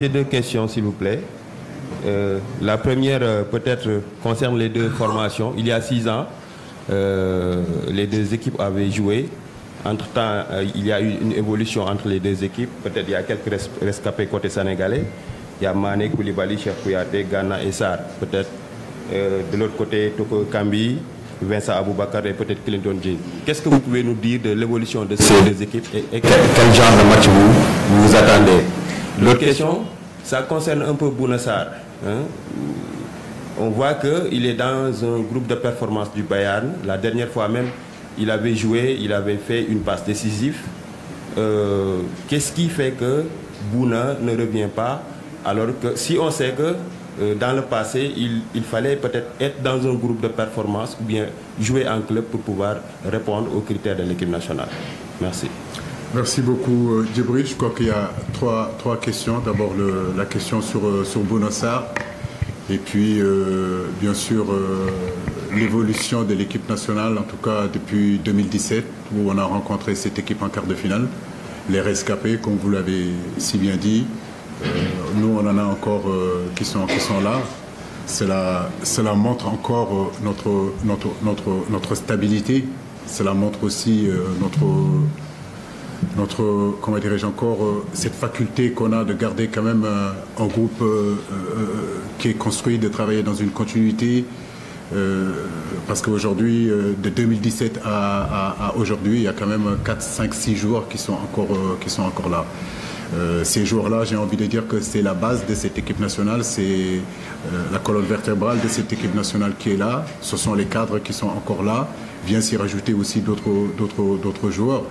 J'ai deux questions, s'il vous plaît. Euh, la première, euh, peut-être, concerne les deux formations. Il y a six ans, euh, les deux équipes avaient joué. Entre-temps, il y a eu une évolution entre les deux équipes. Peut-être il y a quelques rescapés côté sénégalais. Il y a Mané, Koulibaly, Cheikh Kouyaté, Ghana et Sar. Peut-être de l'autre côté, Toko Kambi, Vincent Aboubakar et peut-être Clinton J. Qu'est-ce que vous pouvez nous dire de l'évolution de ces deux équipes et, quel, genre de match vous, vous attendez? L'autre question, ça concerne un peu Bounassar. Hein. On voit qu'il est dans un groupe de performance du Bayern. La dernière fois même, il avait joué, il avait fait une passe décisive. Euh, qu'est-ce qui fait que Bouna ne revient pas alors que si on sait que euh, dans le passé, il, il fallait peut-être être dans un groupe de performance ou bien jouer en club pour pouvoir répondre aux critères de l'équipe nationale. Merci. Merci beaucoup, euh, Djibril. Je crois qu'il y a trois, trois questions. D'abord, la question sur, euh, sur. Et puis, euh, bien sûr, l'évolution de l'équipe nationale, en tout cas depuis 2017, où on a rencontré cette équipe en quart de finale. Les rescapés, comme vous l'avez si bien dit. nous, on en a encore qui, sont, qui sont là. Cela, cela montre encore notre, notre, notre, notre stabilité. Cela montre aussi notre notre, comment dirais-je encore, euh, cette faculté qu'on a de garder quand même euh, un, groupe euh, qui est construit, de travailler dans une continuité. parce qu'aujourd'hui, de 2017 à, aujourd'hui, il y a quand même 4, 5, 6 joueurs qui sont encore, qui sont encore là. ces joueurs-là, j'ai envie de dire que c'est la base de cette équipe nationale, c'est la colonne vertébrale de cette équipe nationale qui est là. Ce sont les cadres qui sont encore là. Vient s'y rajouter aussi d'autres joueurs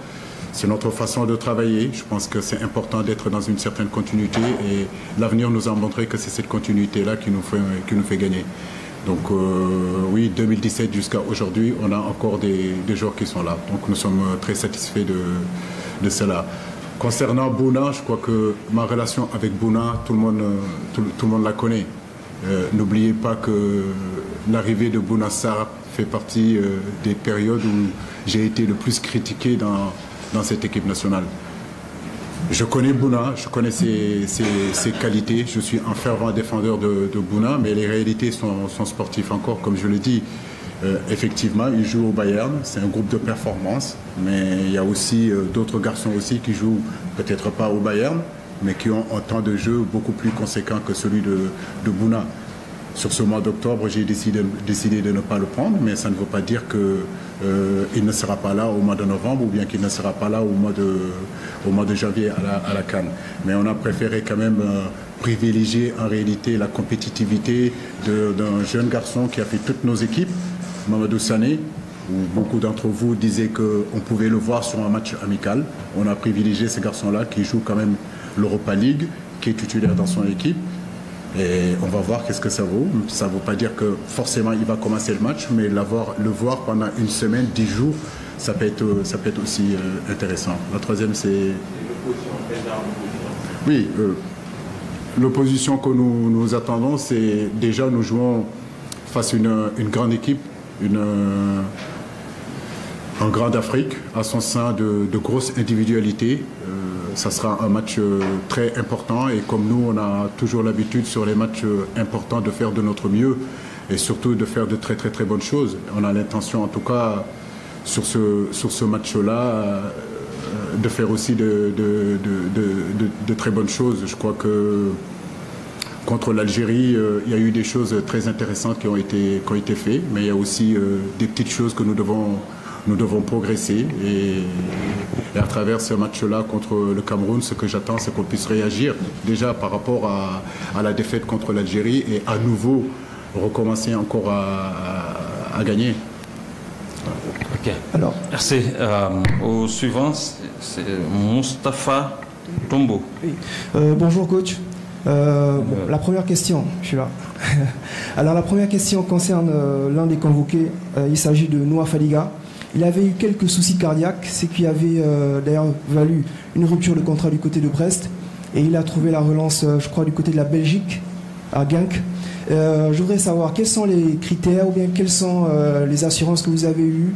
c'est notre façon de travailler. Je pense que c'est important d'être dans une certaine continuité et l'avenir nous a montré que c'est cette continuité-là qui nous fait, gagner. Donc euh, oui, 2017 jusqu'à aujourd'hui, on a encore des, joueurs qui sont là. Donc nous sommes très satisfaits de, cela. Concernant Bouna, je crois que ma relation avec Bouna, tout le monde, monde la connaît. Euh, n'oubliez pas que l'arrivée de Bouna Sarr fait partie euh, des périodes où j'ai été le plus critiqué dans, dans cette équipe nationale. Je connais Bouna, je connais ses, qualités, je suis un fervent défendeur de, Bouna, mais les réalités sont, sportives encore, comme je le dis. Euh, effectivement, il joue au Bayern, c'est un groupe de performance, mais il y a aussi euh, d'autres garçons aussi qui jouent peut-être pas au Bayern, mais qui ont un temps de jeu beaucoup plus conséquent que celui de, Bouna. Sur ce mois d'octobre, j'ai décidé, de ne pas le prendre, mais ça ne veut pas dire qu'il euh, ne sera pas là au mois de novembre ou bien qu'il ne sera pas là au mois de, janvier à la, à Cannes. Mais on a préféré quand même euh, privilégier en réalité la compétitivité d'un jeune garçon qui a fait toutes nos équipes, Mamadou Sané, où beaucoup d'entre vous disaient qu'on pouvait le voir sur un match amical. On a privilégié ce garçon-là qui joue quand même l'Europa League, qui est titulaire dans son équipe. Et on va voir qu'est-ce que ça vaut. Ça ne veut pas dire que forcément il va commencer le match, mais le voir pendant une semaine, dix jours, ça peut être, aussi euh, intéressant. La troisième, c'est. Oui, euh, l'opposition que nous, attendons, c'est déjà nous jouons face à une, grande équipe, une, en Grande Afrique, à son sein de, grosses individualités. Euh, ça sera un match euh, très important et comme nous, on a toujours l'habitude sur les matchs euh, importants de faire de notre mieux et surtout de faire de très très très bonnes choses. On a l'intention en tout cas sur ce, sur ce match-là euh, de faire aussi de, de, très bonnes choses. Je crois que contre l'Algérie, il y a eu des choses très intéressantes qui ont été, qui ont été faites, mais il y a aussi des petites choses que nous devons nous devons progresser. Et, à travers ce match-là contre le Cameroun, ce que j'attends, c'est qu'on puisse réagir déjà par rapport à, la défaite contre l'Algérie et à nouveau recommencer encore à, gagner. Ok. Alors, merci. Euh, au suivant, c'est Mustapha Tombo. Euh, bonjour coach. Euh, la première question, je suis là. Alors la première question concerne l'un des convoqués. il s'agit de Noah Fadiga. Il avait eu quelques soucis cardiaques, ce qui avait euh, d'ailleurs valu une rupture de contrat du côté de Brest. Et il a trouvé la relance, euh, je crois, du côté de la Belgique, à Genk. Euh, je voudrais savoir quels sont les critères ou bien quelles sont les assurances que vous avez eues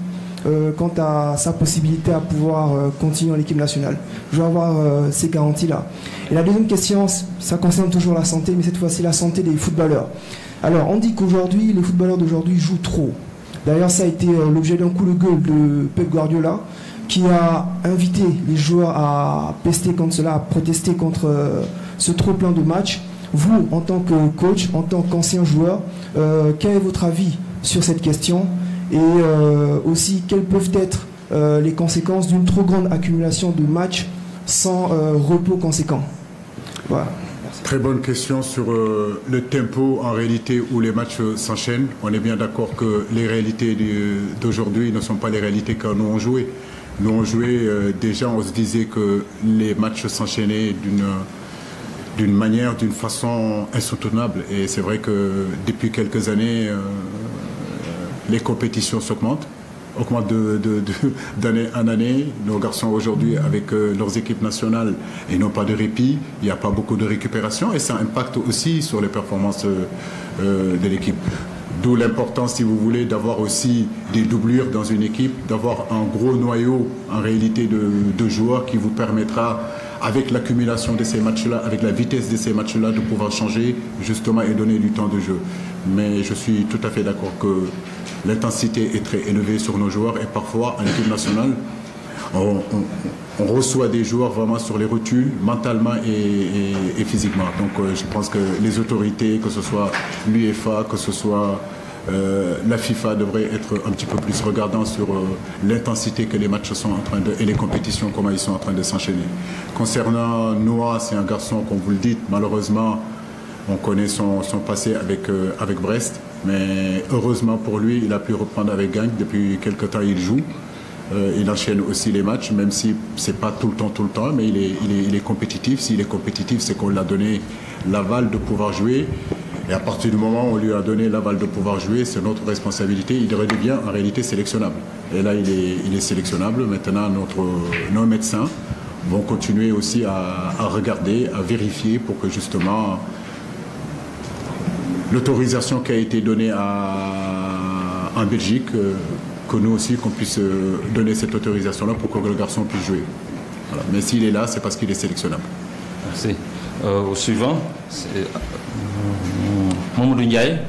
quant à sa possibilité à pouvoir continuer en équipe nationale? Je veux avoir ces garanties-là. Et la deuxième question, ça concerne toujours la santé, mais cette fois-ci la santé des footballeurs. Alors, on dit qu'aujourd'hui, les footballeurs d'aujourd'hui jouent trop. D'ailleurs, ça a été l'objet d'un coup de gueule de Pep Guardiola, qui a invité les joueurs à pester contre cela, à protester contre ce trop plein de matchs. Vous, en tant que coach, en tant qu'ancien joueur, euh, quel est votre avis sur cette question? Et euh, aussi, quelles peuvent être euh, les conséquences d'une trop grande accumulation de matchs sans repos conséquent? Voilà. Très bonne question sur le tempo en réalité où les matchs s'enchaînent. On est bien d'accord que les réalités d'aujourd'hui ne sont pas les réalités que nous on joué. Nous on joué déjà, on se disait que les matchs s'enchaînaient d'une d'une manière, d'une façon insoutenable. Et c'est vrai que depuis quelques années, euh, les compétitions s'augmentent, augmentent d'année en année. Nos garçons aujourd'hui, avec euh, leurs équipes nationales, et n'ont pas de répit, il n'y a pas beaucoup de récupération et ça impacte aussi sur les performances euh, de l'équipe. D'où l'importance, si vous voulez, d'avoir aussi des doublures dans une équipe, d'avoir un gros noyau en réalité de, de joueurs qui vous permettra avec l'accumulation de ces matchs-là, avec la vitesse de ces matchs-là, de pouvoir changer justement et donner du temps de jeu. Mais je suis tout à fait d'accord que l'intensité est très élevée sur nos joueurs et parfois en équipe nationale, on, reçoit des joueurs vraiment sur les rotules, mentalement et, physiquement. Donc euh, je pense que les autorités, que ce soit l'UEFA, que ce soit euh, la FIFA devrait être un petit peu plus regardant sur euh, l'intensité que les matchs sont en train de et les compétitions comment ils sont en train de s'enchaîner. Concernant Noah, c'est un garçon comme vous le dites, malheureusement on connaît son, passé avec, euh, avec Brest, mais heureusement pour lui, il a pu reprendre avec Gang. Depuis quelques temps, il joue. il enchaîne aussi les matchs, même si c'est pas tout le temps, tout le temps, mais il est, il est, compétitif. S'il est compétitif, c'est qu'on l'a donné l'aval de pouvoir jouer. Et à partir du moment où on lui a donné l'aval de pouvoir jouer, c'est notre responsabilité. Il redevient en réalité sélectionnable. Et là, il est, il est sélectionnable. Maintenant, notre, nos médecins vont continuer aussi à, regarder, à vérifier pour que justement l'autorisation qui a été donnée à, en Belgique, euh, que nous aussi, qu'on puisse euh, donner cette autorisation-là pour que le garçon puisse jouer. Mais s'il est là, c'est parce qu'il est sélectionnable. Merci. Euh, au suivant, c'est Mamadou Ndiaye